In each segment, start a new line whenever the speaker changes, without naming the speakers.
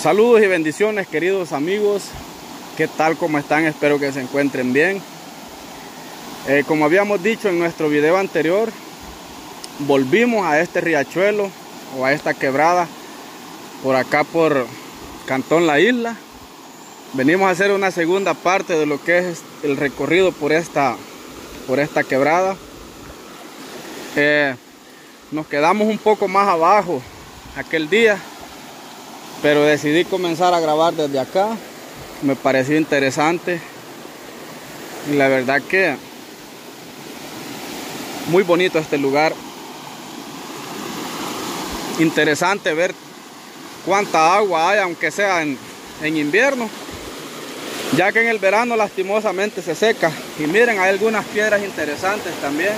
Saludos y bendiciones queridos amigos. ¿Qué tal? ¿Cómo están? Espero que se encuentren bien. Eh, como habíamos dicho en nuestro video anterior, volvimos a este riachuelo o a esta quebrada por acá por Cantón La Isla. Venimos a hacer una segunda parte de lo que es el recorrido por esta, por esta quebrada. Eh, nos quedamos un poco más abajo aquel día pero decidí comenzar a grabar desde acá. Me pareció interesante. Y la verdad que muy bonito este lugar. Interesante ver cuánta agua hay aunque sea en, en invierno ya que en el verano lastimosamente se seca. Y miren hay algunas piedras interesantes también.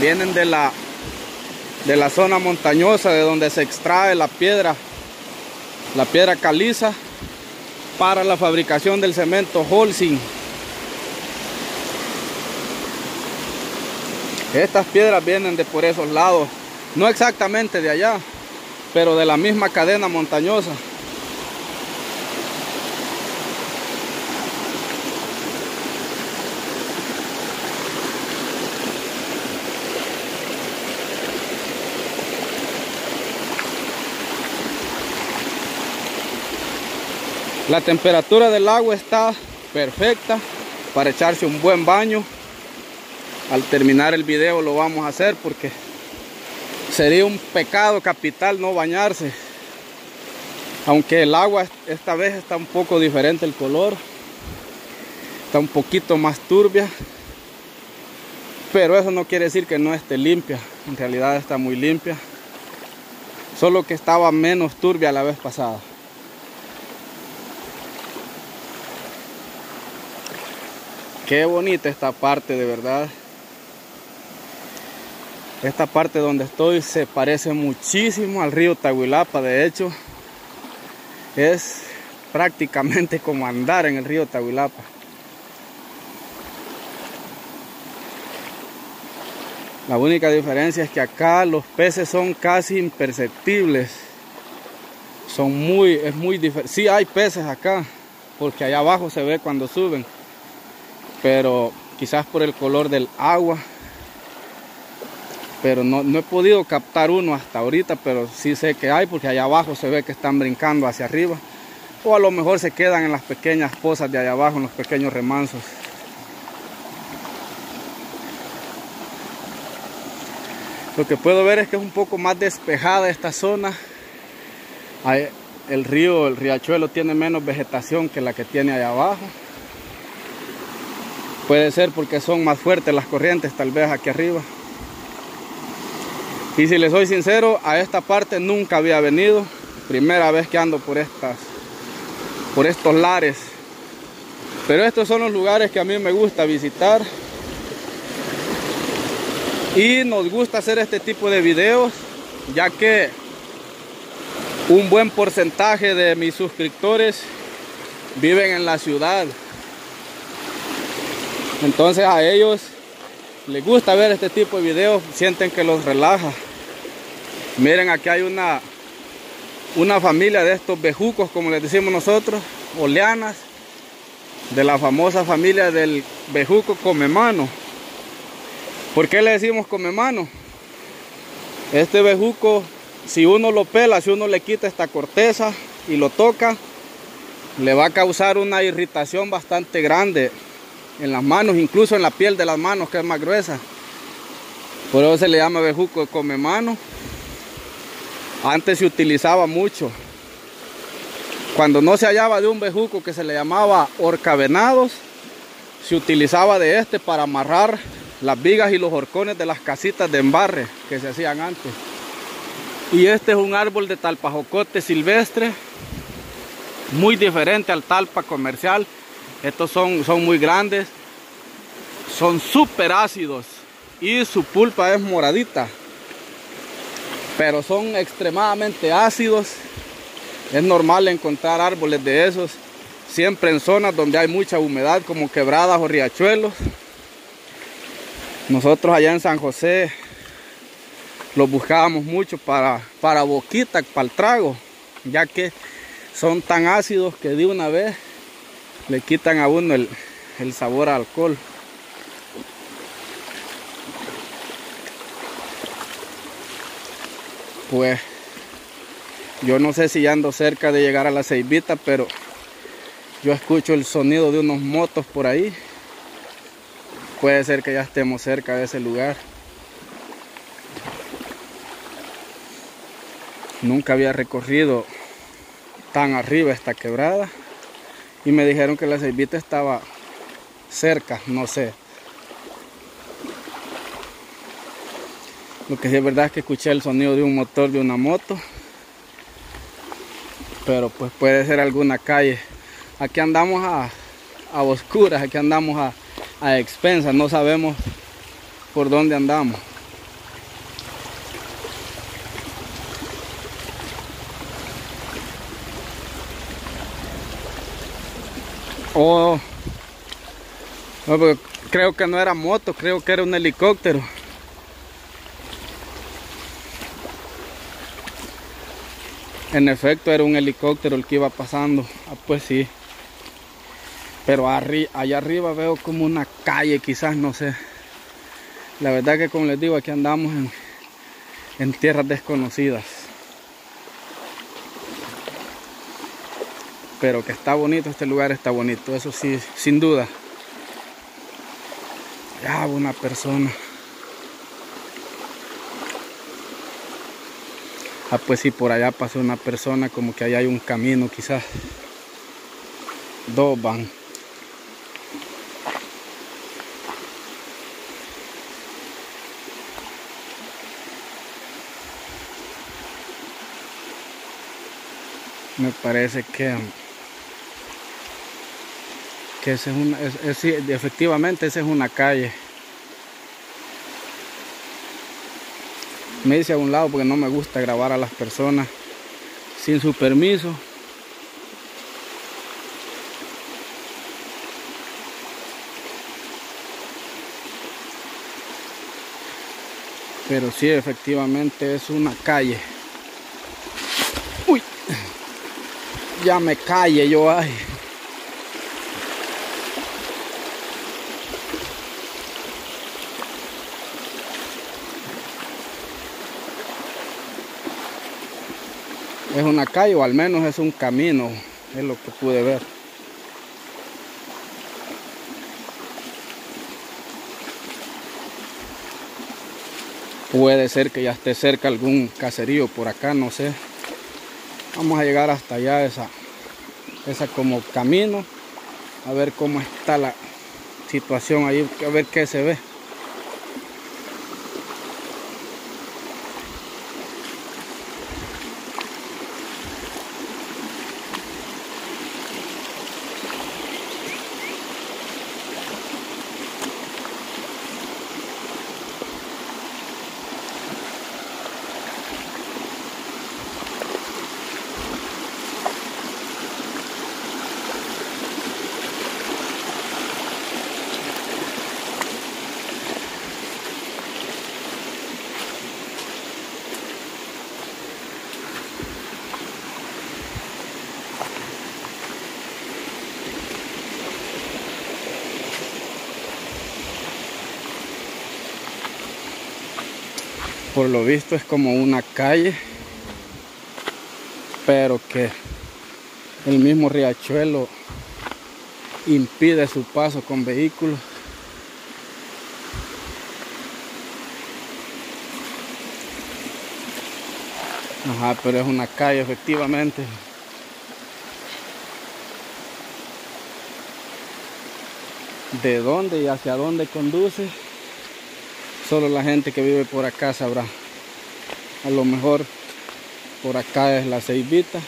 Vienen de la de la zona montañosa de donde se extrae la piedra, la piedra caliza para la fabricación del cemento Holcim. Estas piedras vienen de por esos lados, no exactamente de allá, pero de la misma cadena montañosa. La temperatura del agua está perfecta para echarse un buen baño. Al terminar el video lo vamos a hacer porque sería un pecado capital no bañarse. Aunque el agua esta vez está un poco diferente el color. Está un poquito más turbia. Pero eso no quiere decir que no esté limpia. En realidad está muy limpia. Solo que estaba menos turbia la vez pasada. Qué bonita esta parte de verdad. Esta parte donde estoy se parece muchísimo al río Tahuilapa. De hecho, es prácticamente como andar en el río Tahuilapa. La única diferencia es que acá los peces son casi imperceptibles. Son muy, es muy diferente. Sí hay peces acá, porque allá abajo se ve cuando suben pero quizás por el color del agua. Pero no, he podido captar uno hasta ahorita pero sí sé que hay porque allá abajo se ve que están brincando hacia arriba. O a lo mejor se quedan en las pequeñas pozas de allá abajo en los pequeños remansos. Lo que puedo ver es que es un poco más despejada esta zona. El río, el riachuelo tiene menos vegetación que la que tiene allá abajo Puede ser porque son más fuertes las corrientes, tal vez aquí arriba. Y si les soy sincero, a esta parte nunca había venido. Primera vez que ando por estas, por estos lares. Pero estos son los lugares que a mí me gusta visitar. Y nos gusta hacer este tipo de videos, ya que un buen porcentaje de mis suscriptores viven en la ciudad. Entonces a ellos les gusta ver este tipo de videos, sienten que los relaja. Miren, aquí hay una, una familia de estos bejucos, como les decimos nosotros, oleanas, de la famosa familia del bejuco comemano. ¿Por qué le decimos comemano? Este bejuco, si uno lo pela, si uno le quita esta corteza y lo toca, le va a causar una irritación bastante grande en las manos, incluso en la piel de las manos que es más gruesa. Por eso se le llama bejuco de come mano. Antes se utilizaba mucho. Cuando no se hallaba de un bejuco que se le llamaba horcavenados, se utilizaba de este para amarrar las vigas y los horcones de las casitas de embarre que se hacían antes. Y este es un árbol de talpajocote silvestre, muy diferente al talpa comercial estos son, son muy grandes. Son súper ácidos. Y su pulpa es moradita. Pero son extremadamente ácidos. Es normal encontrar árboles de esos. Siempre en zonas donde hay mucha humedad como quebradas o riachuelos. Nosotros allá en San José los buscábamos mucho para, para boquita, para el trago. ya que son tan ácidos que de una vez le quitan a uno el, el sabor a alcohol. Pues yo no sé si ya ando cerca de llegar a la ceibita, pero yo escucho el sonido de unos motos por ahí. Puede ser que ya estemos cerca de ese lugar. Nunca había recorrido tan arriba esta quebrada y me dijeron que la ceibita estaba cerca, no sé. Lo que sí es verdad es que escuché el sonido de un motor de una moto. Pero pues puede ser alguna calle. Aquí andamos a, a oscuras, aquí andamos a, a expensas, no sabemos por dónde andamos. Oh, creo que no era moto, creo que era un helicóptero. En efecto era un helicóptero el que iba pasando. Ah, pues sí. Pero allá arriba veo como una calle, quizás, no sé. La verdad que como les digo, aquí andamos en tierras desconocidas. Pero que está bonito, este lugar está bonito, eso sí, sin duda. Ya, una persona. Ah, pues si por allá pasó una persona, como que allá hay un camino quizás. Dos van. Me parece que que esa es una, efectivamente esa es una calle. me hice a un lado porque no me gusta grabar a las personas sin su permiso. Pero sí, efectivamente es una calle. Uy, ya me calle yo ahí. Es una calle o al menos es un camino, es lo que pude ver. Puede ser que ya esté cerca algún caserío por acá, no sé. Vamos a llegar hasta allá, esa, esa como camino, a ver cómo está la situación ahí, a ver qué se ve. Por lo visto es como una calle pero que el mismo riachuelo impide su paso con vehículos Ajá, pero es una calle efectivamente. ¿De dónde y hacia dónde conduce? Solo la gente que vive por acá sabrá. A lo mejor por acá es la ceibita.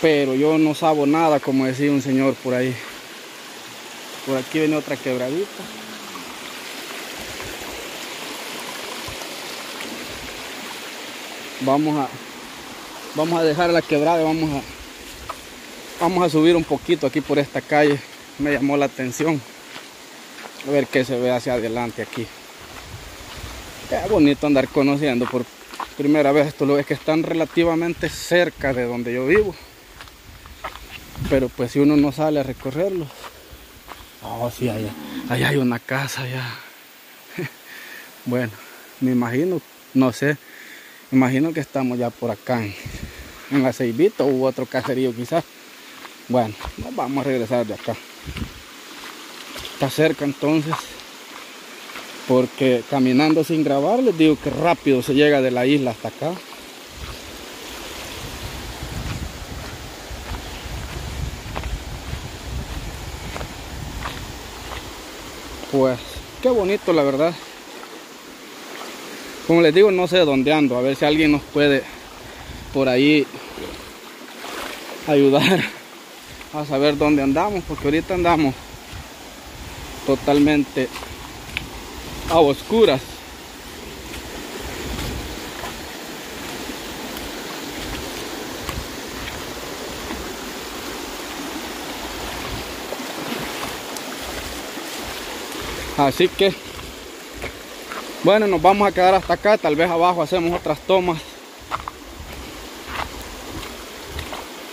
Pero yo no sabo nada, como decía un señor por ahí. Por aquí viene otra quebradita. Vamos a vamos a dejar la quebrada, vamos a vamos a subir un poquito aquí por esta calle. Me llamó la atención. A ver qué se ve hacia adelante aquí. Es bonito andar conociendo por, primera vez esto lo es que están relativamente cerca de donde yo vivo. Pero pues si uno no sale a recorrerlo oh sí allá, allá hay una casa ya. Bueno me imagino no sé imagino que estamos ya por acá en, la Ceibita u otro caserío quizás. Bueno nos vamos a regresar de acá está cerca entonces porque caminando sin grabar les digo que rápido se llega de la isla hasta acá. Pues qué bonito la verdad. Como les digo no sé dónde ando a ver si alguien nos puede por ahí ayudar a saber dónde andamos porque ahorita andamos totalmente a oscuras. Así que, bueno, nos vamos a quedar hasta acá. Tal vez abajo hacemos otras tomas.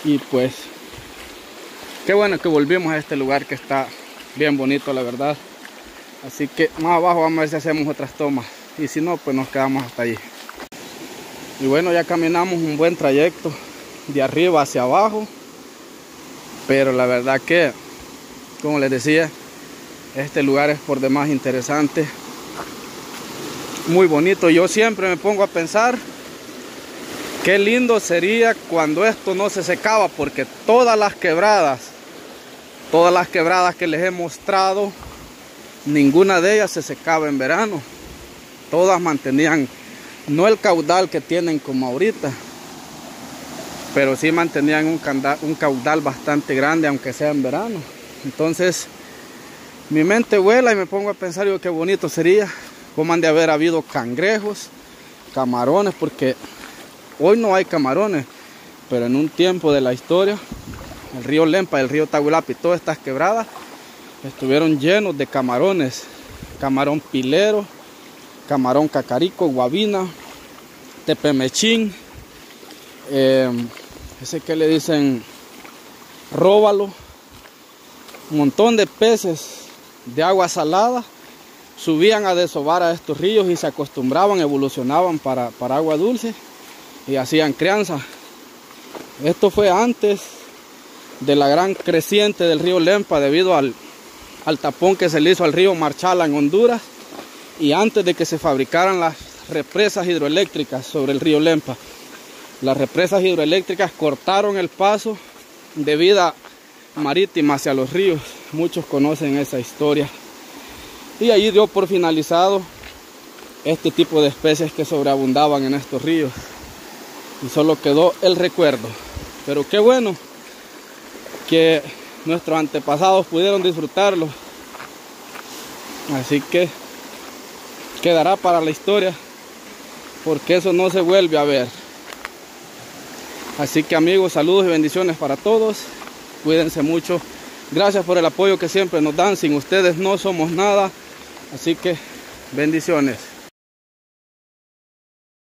Y pues, qué bueno que volvimos a este lugar que está bien bonito, la verdad. Así que más abajo vamos a ver si hacemos otras tomas. Y si no, pues nos quedamos hasta allí. Y bueno, ya caminamos un buen trayecto de arriba hacia abajo. Pero la verdad que, como les decía, este lugar es por demás interesante. Muy bonito. Yo siempre me pongo a pensar qué lindo sería cuando esto no se secaba. Porque todas las quebradas, todas las quebradas que les he mostrado ninguna de ellas se secaba en verano. Todas mantenían, no el caudal que tienen como ahorita, pero sí mantenían un, caudal bastante grande, aunque sea en verano. Entonces, mi mente vuela y me pongo a pensar, yo qué bonito sería, como han de haber habido cangrejos, camarones, porque hoy no hay camarones, pero en un tiempo de la historia, el río Lempa, el río Taguilapi, todas estas quebradas, estuvieron llenos de camarones, camarón pilero, camarón cacarico, guabina, tepemechín, eh, ese que le dicen róbalo, un montón de peces de agua salada subían a desovar a estos ríos y se acostumbraban, evolucionaban para, para agua dulce y hacían crianza. Esto fue antes de la gran creciente del río Lempa debido al, al tapón que se le hizo al río Marchala en Honduras y antes de que se fabricaran las represas hidroeléctricas sobre el río Lempa. Las represas hidroeléctricas cortaron el paso de vida marítima hacia los ríos. Muchos conocen esa historia. Y allí dio por finalizado este tipo de especies que sobreabundaban en estos ríos. Y solo quedó el recuerdo. Pero qué bueno que nuestros antepasados pudieron disfrutarlo. Así que quedará para la historia porque eso no se vuelve a ver. Así que amigos, saludos y bendiciones para todos. Cuídense mucho. Gracias por el apoyo que siempre nos dan. Sin ustedes no somos nada. Así que bendiciones.